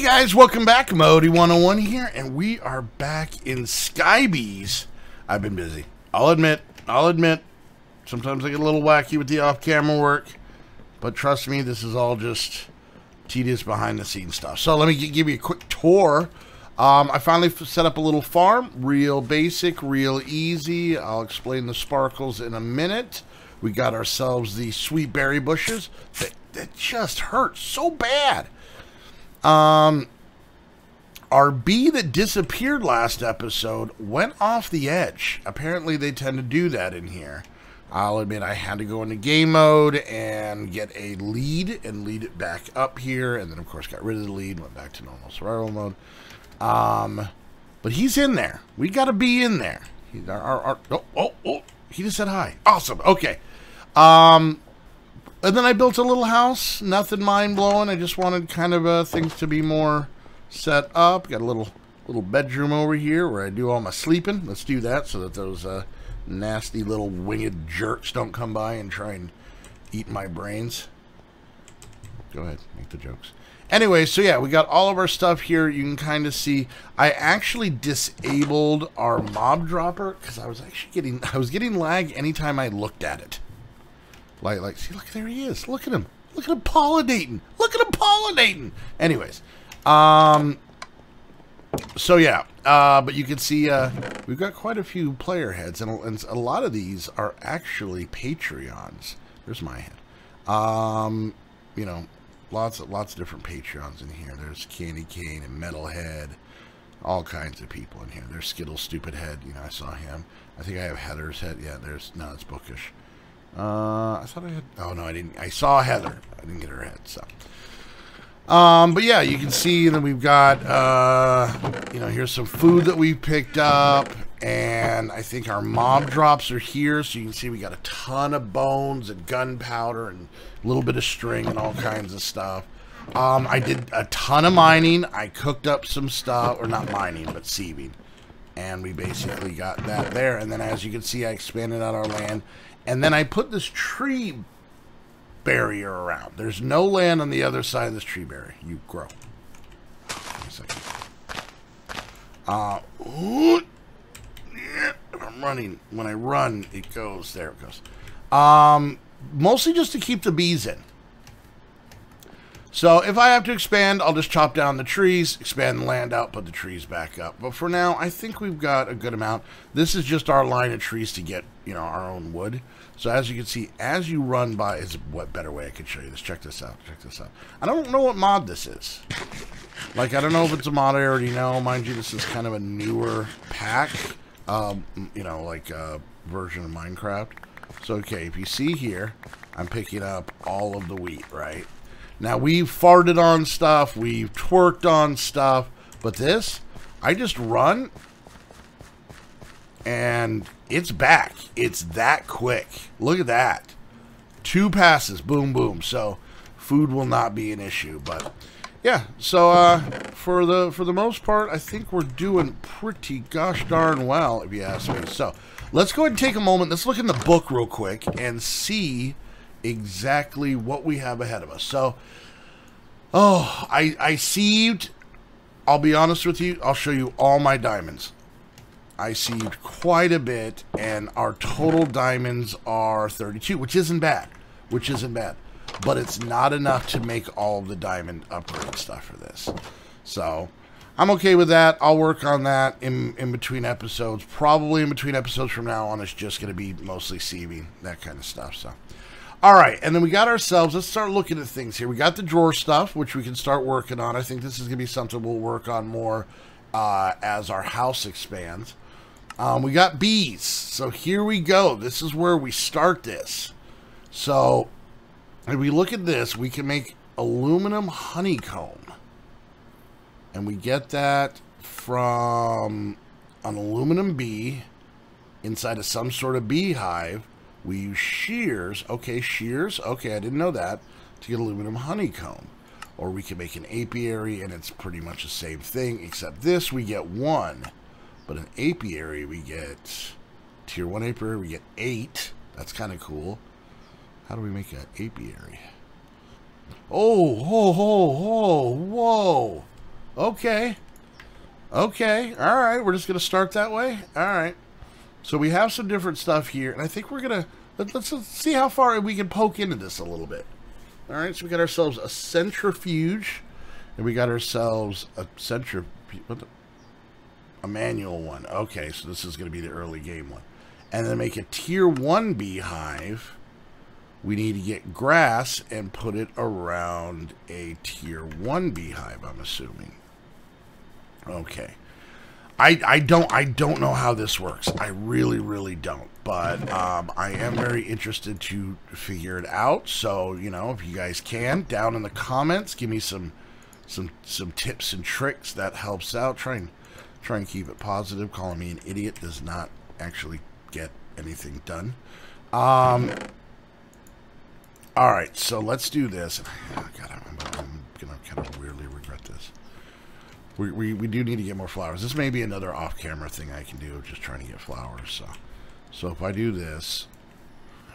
Hey guys, welcome back. Modii 101 here, and we are back in Sky Bees. I've been busy. I'll admit, I'll admit, sometimes I get a little wacky with the off-camera work, but trust me, this is all just tedious behind-the-scenes stuff. So let me give you a quick tour. Um, I finally set up a little farm, real basic, real easy. I'll explain the sparkles in a minute. We got ourselves the sweet berry bushes that, that just hurt so bad. Um, our bee that disappeared last episode went off the edge. Apparently, they tend to do that in here. I'll admit I had to go into game mode and get a lead and lead it back up here. And then, of course, got rid of the lead, went back to normal survival mode. Um, but he's in there. We got to be in there. He, our, our, our, oh, oh, oh, he just said hi. Awesome. Okay. Um, and then I built a little house. Nothing mind blowing. I just wanted kind of uh, things to be more set up. Got a little little bedroom over here where I do all my sleeping. Let's do that so that those uh, nasty little winged jerks don't come by and try and eat my brains. Go ahead, make the jokes. Anyway, so yeah, we got all of our stuff here. You can kind of see I actually disabled our mob dropper because I was actually getting I was getting lag anytime I looked at it. Like, like, see, look, there he is. Look at him. Look at him pollinating. Look at him pollinating. Anyways, um, so yeah, uh, but you can see uh, we've got quite a few player heads, and, and a lot of these are actually Patreons. There's my head. Um, you know, lots of lots of different Patreons in here. There's Candy Cane and Metalhead, all kinds of people in here. There's Skittle Stupid Head. You know, I saw him. I think I have Heather's head. Yeah, there's no, it's Bookish. Uh, I thought I had. Oh no, I didn't. I saw Heather. I didn't get her head. So. Um, but yeah, you can see that we've got, uh, you know, here's some food that we picked up, and I think our mob drops are here, so you can see we got a ton of bones and gunpowder and a little bit of string and all kinds of stuff. Um, I did a ton of mining. I cooked up some stuff, or not mining, but sieving, and we basically got that there. And then, as you can see, I expanded out our land, and then I put this tree barrier around. There's no land on the other side of this tree barrier. You grow. Uh, I'm running. When I run, it goes. There it goes. Um, mostly just to keep the bees in. So if I have to expand, I'll just chop down the trees, expand the land out, put the trees back up. But for now, I think we've got a good amount. This is just our line of trees to get, you know, our own wood. So as you can see, as you run by, is what better way I could show you this. Check this out. Check this out. I don't know what mod this is. Like, I don't know if it's a mod I already know. Mind you, this is kind of a newer pack. Um, you know, like a version of Minecraft. So, okay, if you see here, I'm picking up all of the wheat, right? Now, we've farted on stuff, we've twerked on stuff, but this, I just run and it's back. It's that quick. Look at that. Two passes, boom, boom. So food will not be an issue, but yeah. So uh, for the for the most part, I think we're doing pretty gosh darn well, if you ask me. So let's go ahead and take a moment. Let's look in the book real quick and see exactly what we have ahead of us. So, oh, I, I sieved. I'll be honest with you. I'll show you all my diamonds. I sieved quite a bit, and our total diamonds are 32, which isn't bad. Which isn't bad. But it's not enough to make all of the diamond upgrade stuff for this. So, I'm okay with that. I'll work on that in, in between episodes. Probably in between episodes from now on, it's just going to be mostly sieving, that kind of stuff. So, all right, and then we got ourselves, let's start looking at things here. We got the drawer stuff, which we can start working on. I think this is going to be something we'll work on more uh, as our house expands. Um, we got bees. So here we go. This is where we start this. So if we look at this, we can make aluminum honeycomb. And we get that from an aluminum bee inside of some sort of beehive we use shears. Okay, shears. Okay, I didn't know that. To get aluminum honeycomb. Or we can make an apiary, and it's pretty much the same thing, except this we get one. But an apiary we get... Tier 1 apiary, we get eight. That's kind of cool. How do we make an apiary? Oh, ho, ho, ho, whoa. Okay. Okay. All right. We're just going to start that way. All right. So we have some different stuff here, and I think we're going to let, let's, let's see how far we can poke into this a little bit. All right. So we got ourselves a centrifuge, and we got ourselves a centrifuge. A manual one. Okay. So this is going to be the early game one. And then make a tier one beehive we need to get grass and put it around a tier 1 beehive, I'm assuming. Okay. I, I don't I don't know how this works. I really really don't. But um, I am very interested to figure it out. So you know, if you guys can, down in the comments, give me some some some tips and tricks. That helps out. Try and try and keep it positive. Calling me an idiot does not actually get anything done. Um, all right, so let's do this. Oh, God, I'm, I'm to kind of weirdly regret this. We, we, we do need to get more flowers. This may be another off-camera thing I can do just trying to get flowers. So, so if I do this,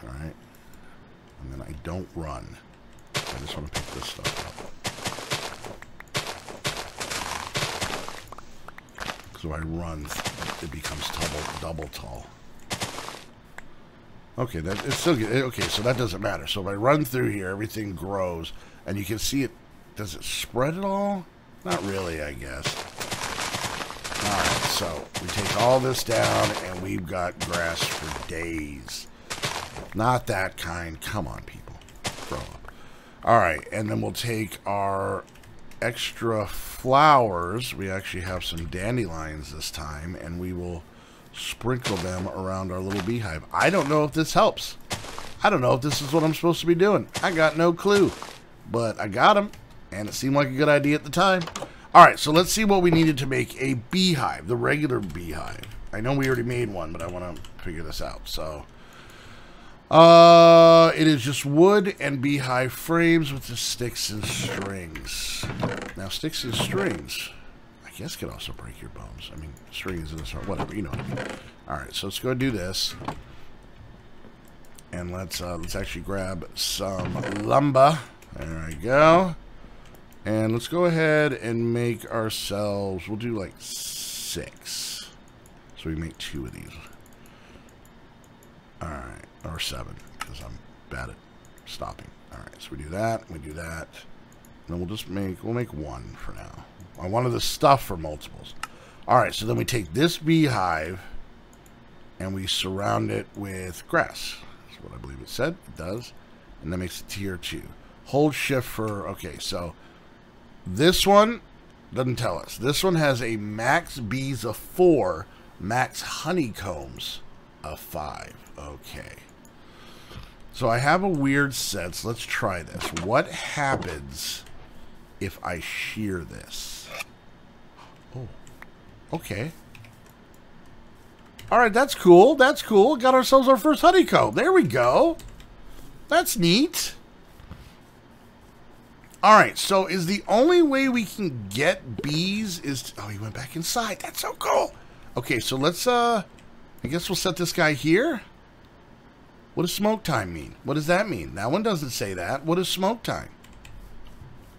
all right, and then I don't run, I just want to pick this stuff up. So I run, it becomes double, double tall. Okay, that it's still good. Eh, okay, so that doesn't matter. So if I run through here, everything grows, and you can see it. Does it spread at all? Not really, I guess. All right, so we take all this down, and we've got grass for days. Not that kind. Come on, people. Grow up. All right, and then we'll take our extra flowers. We actually have some dandelions this time, and we will sprinkle them around our little beehive. I don't know if this helps. I don't know if this is what I'm supposed to be doing. I got no clue. But I got them, and it seemed like a good idea at the time. Alright, so let's see what we needed to make a beehive, the regular beehive. I know we already made one, but I want to figure this out. So, uh, it is just wood and beehive frames with the sticks and strings. Now, sticks and strings I guess could also break your bones. I mean, strings in this or whatever, you know. All right, so let's go do this. And let's uh, let's actually grab some lumber. There we go. And let's go ahead and make ourselves, we'll do like six. So we make two of these. Alright, or seven, because I'm bad at stopping. Alright, so we do that, we do that. And then we'll just make, we'll make one for now. I wanted the stuff for multiples. All right, so then we take this beehive and we surround it with grass. That's what I believe it said. It does. And that makes it tier 2. Hold shift for... Okay, so this one doesn't tell us. This one has a max bees of 4, max honeycombs of 5. Okay. So I have a weird sense. Let's try this. What happens if I shear this? Oh. Okay. Alright, that's cool. That's cool. Got ourselves our first honeycomb. There we go. That's neat. Alright, so is the only way we can get bees is... To, oh, he went back inside. That's so cool. Okay, so let's, uh... I guess we'll set this guy here. What does smoke time mean? What does that mean? That one doesn't say that. What is smoke time?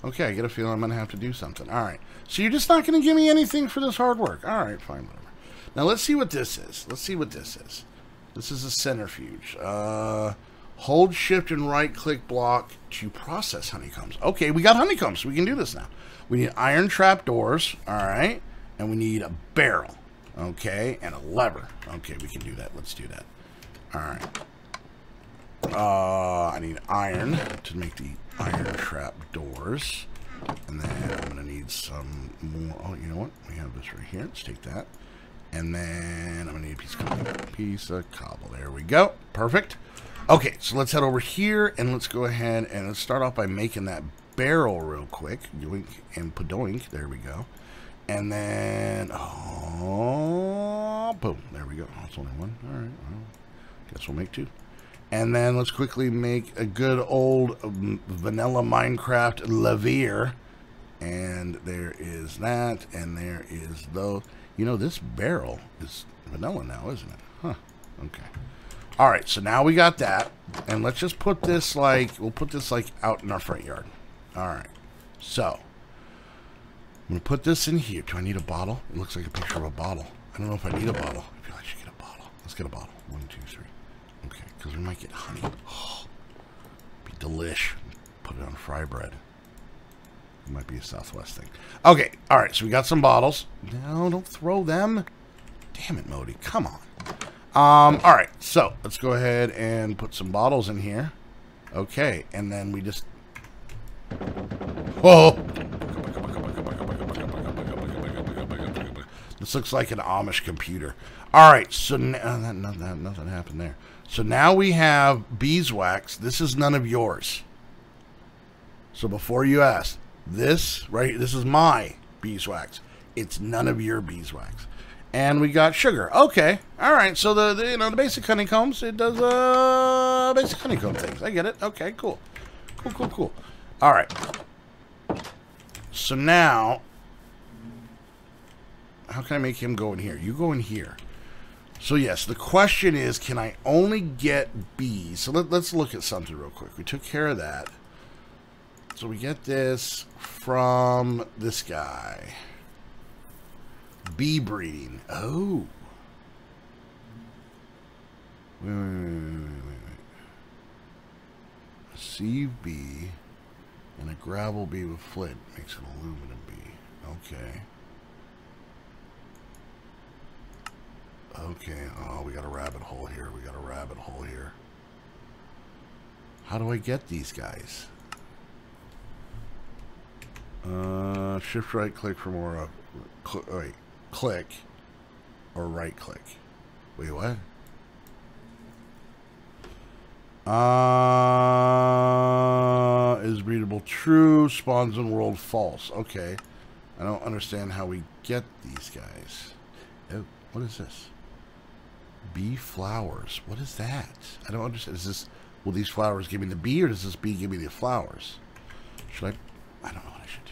Okay, I get a feeling I'm going to have to do something. All right. So you're just not going to give me anything for this hard work. All right, fine, whatever. Now let's see what this is. Let's see what this is. This is a centrifuge. Uh, hold shift and right click block to process honeycombs. Okay, we got honeycombs. We can do this now. We need iron trap doors. All right. And we need a barrel. Okay. And a lever. Okay, we can do that. Let's do that. All right. Uh, I need iron to make the iron trap doors. And then I'm going to need some more. Oh, you know what? We have this right here. Let's take that. And then I'm going to need a piece of cobble. Piece of cobble. There we go. Perfect. Okay, so let's head over here and let's go ahead and let's start off by making that barrel real quick. Yoink and padoink. There we go. And then, oh, boom. There we go. That's only one. All right. Well, guess we'll make two. And then let's quickly make a good old um, vanilla Minecraft Levere. And there is that, and there is those. You know, this barrel is vanilla now, isn't it? Huh. Okay. All right, so now we got that. And let's just put this like, we'll put this like out in our front yard. All right. So, I'm to put this in here. Do I need a bottle? It looks like a picture of a bottle. I don't know if I need a bottle. I feel like I should get a bottle. Let's get a bottle. One, two, three. Okay, because we might get honey. Oh, be delish. Put it on fry bread. It might be a Southwest thing. Okay, all right, so we got some bottles. No, don't throw them. Damn it, Modii. Come on. Um, all right, so let's go ahead and put some bottles in here. Okay, and then we just... Whoa! This looks like an Amish computer. All right, so nothing, nothing happened there. So now we have beeswax. This is none of yours. So before you ask, this right, this is my beeswax. It's none of your beeswax. And we got sugar. Okay, all right. So the, the you know the basic honeycombs, it does uh basic honeycomb things. I get it. Okay, cool, cool, cool, cool. All right. So now how can I make him go in here? You go in here. So yes, the question is, can I only get bees? So let, us look at something real quick. We took care of that. So we get this from this guy. Bee breeding. Oh. Wait, wait, wait. A sieve bee and a gravel bee with flint makes an aluminum bee. Okay. Okay, oh, we got a rabbit hole here. We got a rabbit hole here. How do I get these guys? Uh, shift right click for more. Cl wait, click or right click. Wait, what? Uh, is readable true, spawns in world false. Okay. I don't understand how we get these guys. Oh, what is this? Bee flowers. What is that? I don't understand. Is this, will these flowers give me the bee or does this bee give me the flowers? Should I, I don't know what I should.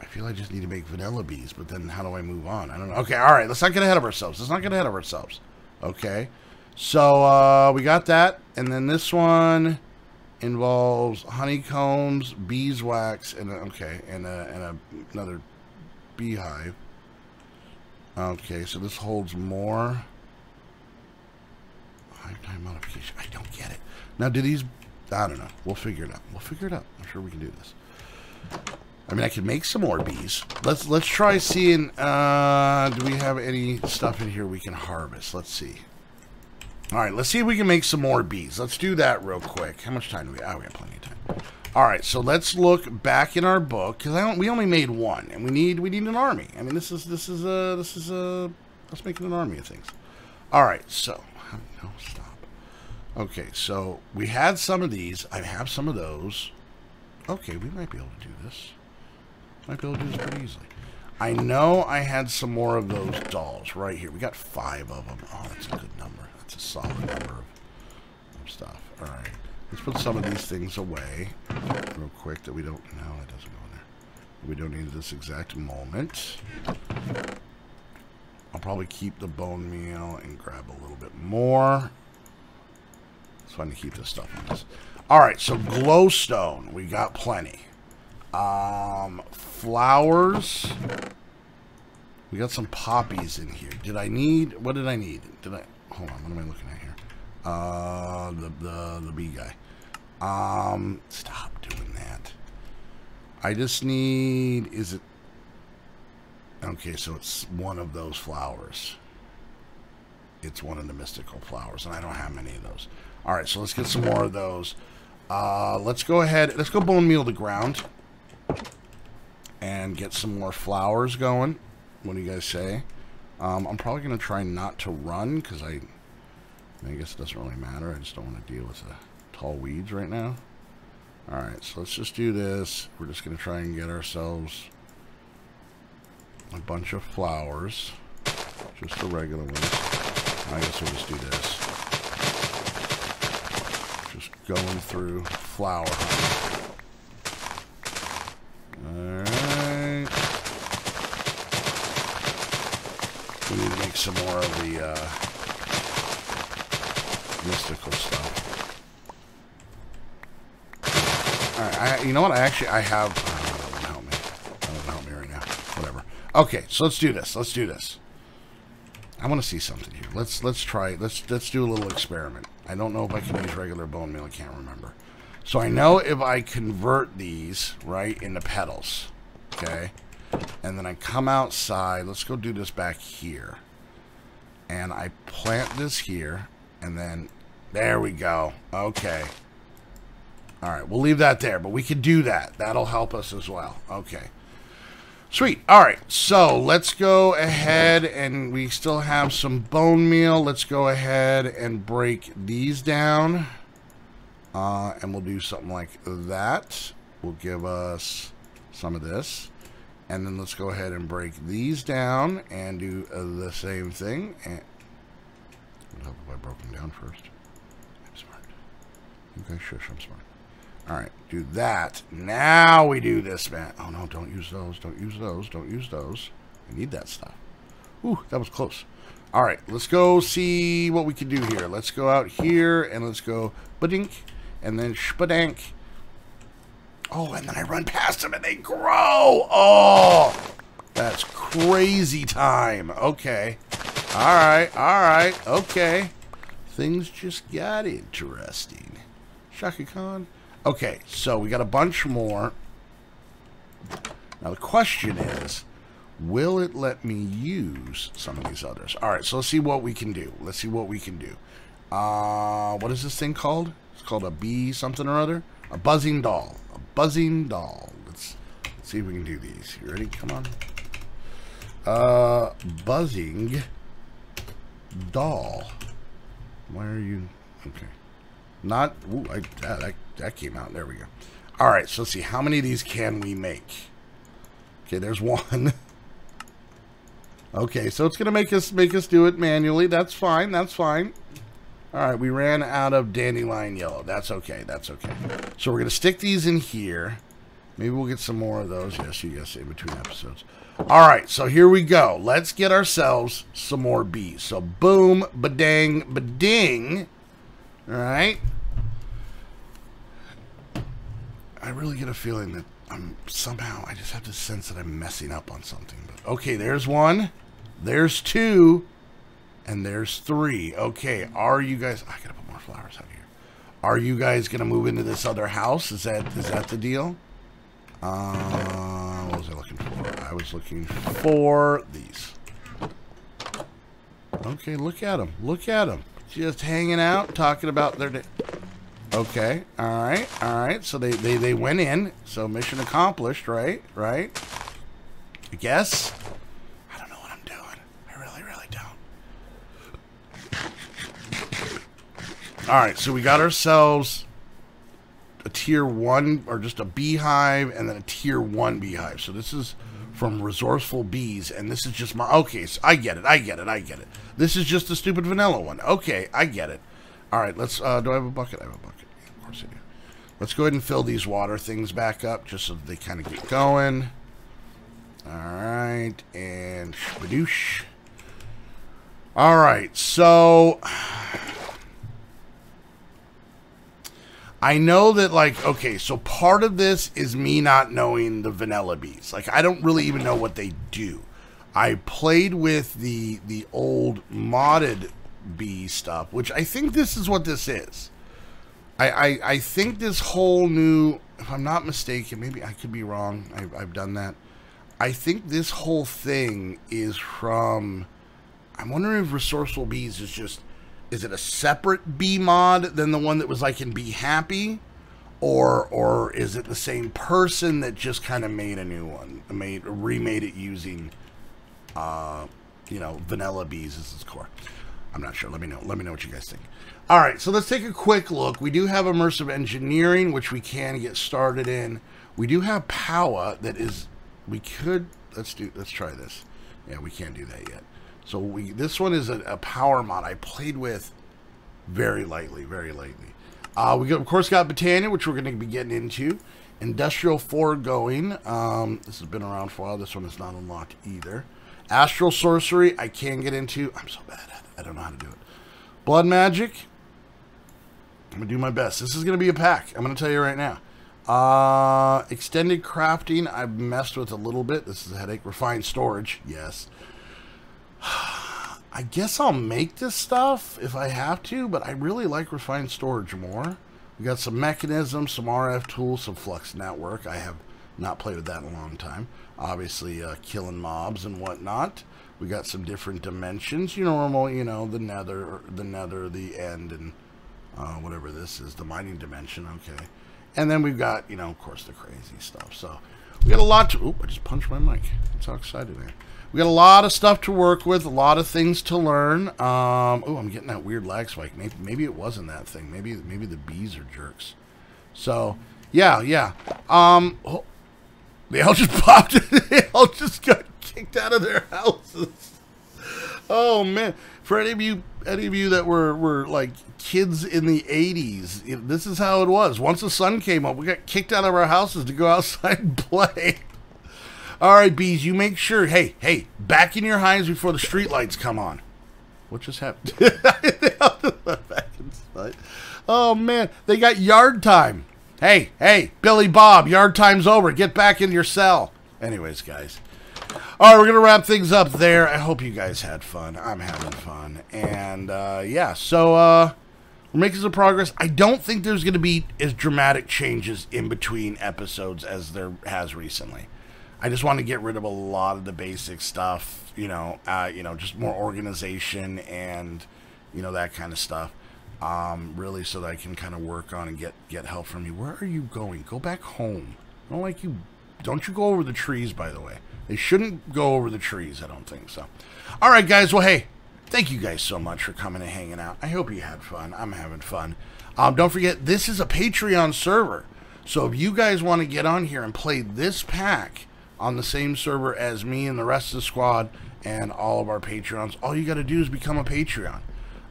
I feel I just need to make vanilla bees, but then how do I move on? I don't know. Okay, all right. Let's not get ahead of ourselves. Let's not get ahead of ourselves. Okay. So, uh, we got that. And then this one involves honeycombs, beeswax, and, okay, and, a, and a, another beehive. Okay, so this holds more. Lifetime modification. I don't get it. Now, do these... I don't know. We'll figure it out. We'll figure it out. I'm sure we can do this. I mean, I could make some more bees. Let's let's try seeing. Uh, do we have any stuff in here we can harvest? Let's see. All right, let's see if we can make some more bees. Let's do that real quick. How much time do we? Oh, we have plenty of time. All right, so let's look back in our book because. We only made one, and we need we need an army. I mean, this is this is a this is a. Let's make an army of things. All right, so no stop. Okay, so we had some of these. I have some of those. Okay, we might be able to do this. Might be able to do this pretty easily. I know I had some more of those dolls right here. We got five of them. Oh, that's a good number. That's a solid number of, stuff. All right. Let's put some of these things away real quick that we don't... No, it doesn't go in there. We don't need this exact moment. I'll probably keep the bone meal and grab a little bit more. It's fun to keep this stuff this. Alright, so glowstone. We got plenty. Um, flowers. We got some poppies in here. Did I need... What did I need? Did I... Hold on, what am I looking at here? Uh, the, the, the bee guy. Um, stop doing that. I just need, is it, okay, so it's one of those flowers. It's one of the mystical flowers, and I don't have many of those. All right, so let's get some more of those. Uh, let's go ahead, let's go bone meal the ground and get some more flowers going. What do you guys say? Um, I'm probably going to try not to run because I I guess it doesn't really matter. I just don't want to deal with the tall weeds right now. Alright, so let's just do this. We're just going to try and get ourselves a bunch of flowers. Just the regular ones. I guess we'll just do this. Just going through flower Alright. Need to make some more of the, uh, mystical stuff. Alright, you know what? I actually, I have... Oh, help me. That doesn't help me right now. Whatever. Okay, so let's do this. Let's do this. I want to see something here. Let's let's try. Let's let's do a little experiment. I don't know if I can use regular bone meal. I can't remember. So I know if I convert these right into petals, okay, and then I come outside. Let's go do this back here, and I plant this here, and then there we go. Okay. All right, we'll leave that there, but we can do that. That'll help us as well. Okay. Sweet. All right, so let's go ahead and we still have some bone meal. Let's go ahead and break these down. Uh, and we'll do something like that. Will give us some of this. And then let's go ahead and break these down and do uh, the same thing. And help if I broke them down first? I'm smart. You guys shush, I'm smart. All right, do that. Now we do this, man. Oh, no, don't use those. Don't use those. Don't use those. We need that stuff. Ooh, that was close. All right, let's go see what we can do here. Let's go out here and let's go badink and then spadank. Oh, and then I run past them and they grow. Oh, that's crazy time. Okay. All right, all right, okay. Things just got interesting. Chaka Khan. Okay, so we got a bunch more. Now the question is, will it let me use some of these others? All right, so let's see what we can do. Let's see what we can do. Uh, what is this thing called? It's called a bee something or other. A buzzing doll. Buzzing doll. Let's, let's see if we can do these. You ready? Come on. Uh, buzzing doll. Why are you? Okay. Not. Ooh, I, that, that, that came out. There we go. All right, so let's see. How many of these can we make? Okay, there's one. okay, so it's gonna make us make us do it manually. That's fine. That's fine. All right, we ran out of dandelion yellow. That's okay. That's okay. So we're gonna stick these in here. Maybe we'll get some more of those. Yes, you guys say between episodes. All right, so here we go. Let's get ourselves some more bees. So boom, badang, bading. All right. I really get a feeling that I'm somehow, I just have to sense that I'm messing up on something. But okay, there's one, there's two, and there's three. Okay, are you guys, I gotta put more flowers out here. Are you guys gonna move into this other house? Is that is that the deal? Uh, what was I looking for? I was looking for these. Okay, look at them. Look at them. Just hanging out, talking about their day. Okay, all right, all right. So they, they, they went in. So mission accomplished, right? Right? I guess. I don't know what I'm doing. I really, really don't. All right, so we got ourselves a tier one or just a beehive and then a tier one beehive. So this is from resourceful bees and this is just my okay so i get it i get it i get it. This is just a stupid vanilla one. Okay i get it. All right let's uh do i have a bucket? I have a bucket. Of course i do. Let's go ahead and fill these water things back up just so they kind of get going. All right and spadoosh all right so I know that like okay, so part of this is me not knowing the vanilla bees. Like I don't really even know what they do. I played with the the old modded bee stuff, which I think this is what this is. I I, I think this whole new, if I'm not mistaken, maybe I could be wrong. I've, I've done that. I think this whole thing is from. I'm wondering if resourceful bees is just is it a separate bee mod than the one that was like in Be Happy? Or or is it the same person that just kind of made a new one? Made remade it using uh you know, vanilla bees as its core. I'm not sure. Let me know. Let me know what you guys think. All right, so let's take a quick look. We do have immersive engineering, which we can get started in. We do have power that is we could let's do let's try this. Yeah, we can't do that yet. So we this one is a, a power mod I played with very lightly, very lightly. Uh, we of course got Botania, which we're going to be getting into. Industrial Foregoing. Um, this has been around for a while. This one is not unlocked either. Astral Sorcery, I can get into. I'm so bad at it. I don't know how to do it. Blood Magic. I'm going to do my best. This is going to be a pack. I'm going to tell you right now. Uh, extended crafting, I've messed with a little bit. This is a headache. Refined storage, yes. I guess I'll make this stuff if I have to, but I really like refined storage more. We got some mechanisms, some RF tools, some flux network. I have not played with that in a long time. Obviously, uh, killing mobs and whatnot. We got some different dimensions. You know, normal, you know, the nether, the nether, the end, and uh, whatever this is, the mining dimension. Okay. And then we've got, you know, of course, the crazy stuff. So we got a lot to. Oop! I just punched my mic. That's how excited I am. We got a lot of stuff to work with, a lot of things to learn. Um, oh, I'm getting that weird lag spike. Maybe, maybe it wasn't that thing. Maybe maybe the bees are jerks. So yeah, yeah. Um, oh, they all just popped. they all just got kicked out of their houses. Oh man! For any of you, any of you that were were like kids in the '80s, this is how it was. Once the sun came up, we got kicked out of our houses to go outside and play. All right, bees, you make sure. Hey, hey, back in your hives before the street lights come on. What just happened? Oh man, they got yard time. Hey, hey, Billy Bob, yard time's over. Get back in your cell. Anyways, guys. All right, we're going to wrap things up there. I hope you guys had fun. I'm having fun. And, uh, yeah, so uh, we're making some progress. I don't think there's going to be as dramatic changes in between episodes as there has recently. I just want to get rid of a lot of the basic stuff, you know, uh, you know, just more organization and, you know, that kind of stuff. Um, really, so that I can kind of work on and get get help from you. Where are you going? Go back home. I don't like you. Don't you go over the trees, by the way. They shouldn't go over the trees. I don't think so. All right, guys. Well, hey, thank you guys so much for coming and hanging out. I hope you had fun. I'm having fun. Um, don't forget, this is a Patreon server. So if you guys want to get on here and play this pack on the same server as me and the rest of the squad and all of our Patreons, all you got to do is become a Patreon.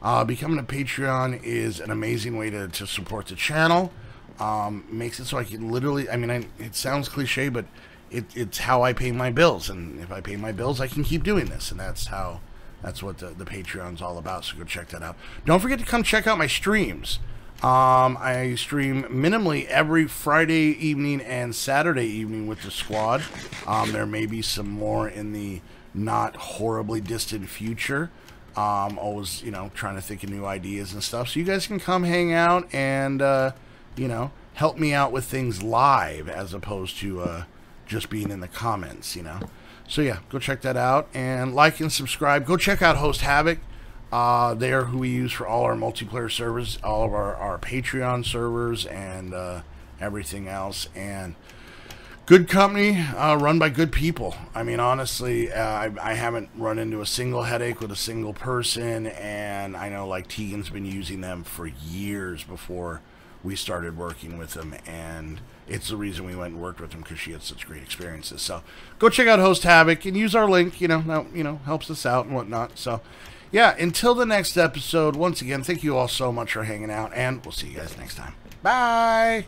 Uh, becoming a Patreon is an amazing way to, to support the channel. Um, makes it so I can literally, I mean, I, it sounds cliche, but it, it's how I pay my bills. And if I pay my bills, I can keep doing this. And that's how, that's what the, the Patreon's all about. So go check that out. Don't forget to come check out my streams. Um, I stream minimally every Friday evening and Saturday evening with the squad. Um, there may be some more in the not horribly distant future. Um, always, you know, trying to think of new ideas and stuff. So you guys can come hang out and, uh, you know, help me out with things live as opposed to uh, just being in the comments, you know. So yeah, go check that out and like and subscribe. Go check out Host Havoc. Uh, they are who we use for all our multiplayer servers, all of our, our Patreon servers, and uh, everything else. And good company, uh, run by good people. I mean, honestly, uh, I, I, haven't run into a single headache with a single person, and I know like Tegan's been using them for years before we started working with them, and it's the reason we went and worked with them because she had such great experiences. So go check out Host Havoc and use our link. You know, that, you know helps us out and whatnot. So yeah, until the next episode, once again, thank you all so much for hanging out, and we'll see you guys next time. Bye.